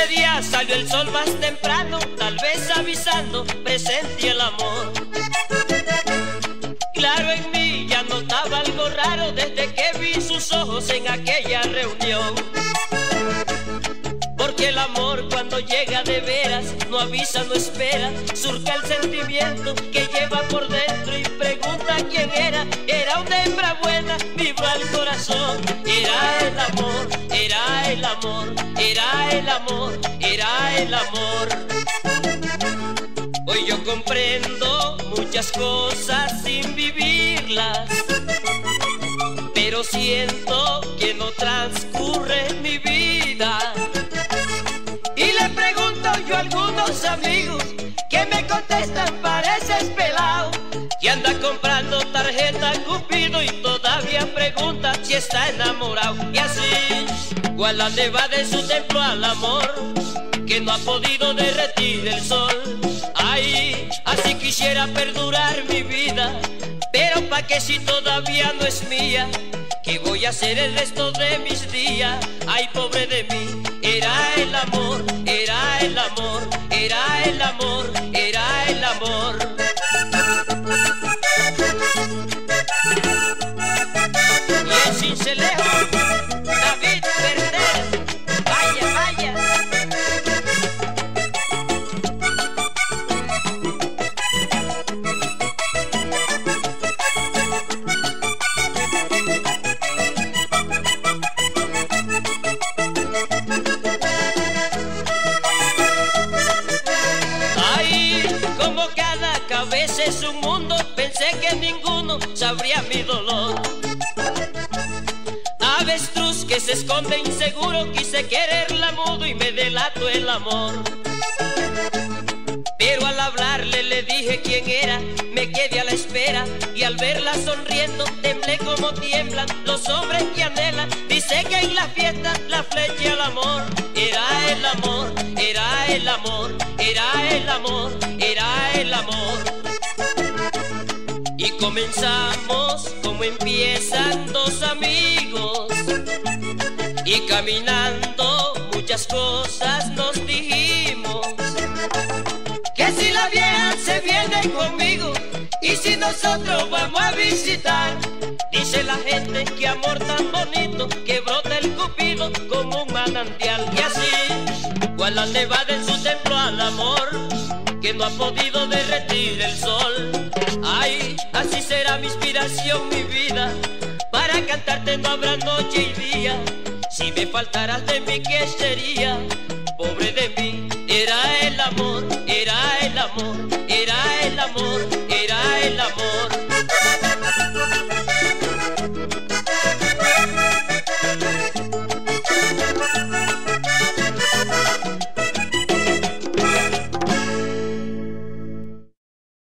ese día salió el sol más temprano, tal vez avisando, presente el amor. Claro en mí ya notaba algo raro desde que vi sus ojos en aquella reunión. Porque el amor cuando llega de veras no avisa, no espera, surca el sentimiento que lleva por era el amor, era el amor. Hoy yo comprendo muchas cosas sin vivirlas, pero siento que no transcurre mi vida. Y le pregunto yo a algunos amigos que me contestan, pareces pelado, que anda comprando tarjeta Cupido y todavía pregunta si está enamorado. Y así, cual la va de su templo al amor, que no ha podido derretir el sol. Ay, así quisiera perdurar mi vida, pero pa' que si todavía no es mía, ¿qué voy a hacer el resto de mis días? Ay, pobre de mí, era el amor, era el amor, era el amor, era el amor. Es un mundo, pensé que ninguno sabría mi dolor. Avestruz que se esconde inseguro, quise quererla mudo y me delató el amor. Pero al hablarle le dije quién era, me quedé a la espera y al verla sonriendo temblé como tiemblan los hombres que anhelan. Dice que en la fiesta la flecha al amor era el amor, era el amor, era el amor, era el amor. Comenzamos como empiezan dos amigos y caminando muchas cosas nos dijimos. Que si la vieja se viene conmigo y si nosotros vamos a visitar, dice la gente que amor tan bonito que brota el cupido como un manantial. Y así, cual la nevada en su templo al amor, que no ha podido derretir el sol. Ay, así será mi inspiración, mi vida, para cantarte no habrá noche y día. Si me faltaras de mí, ¿qué sería? Pobre de mí, era el amor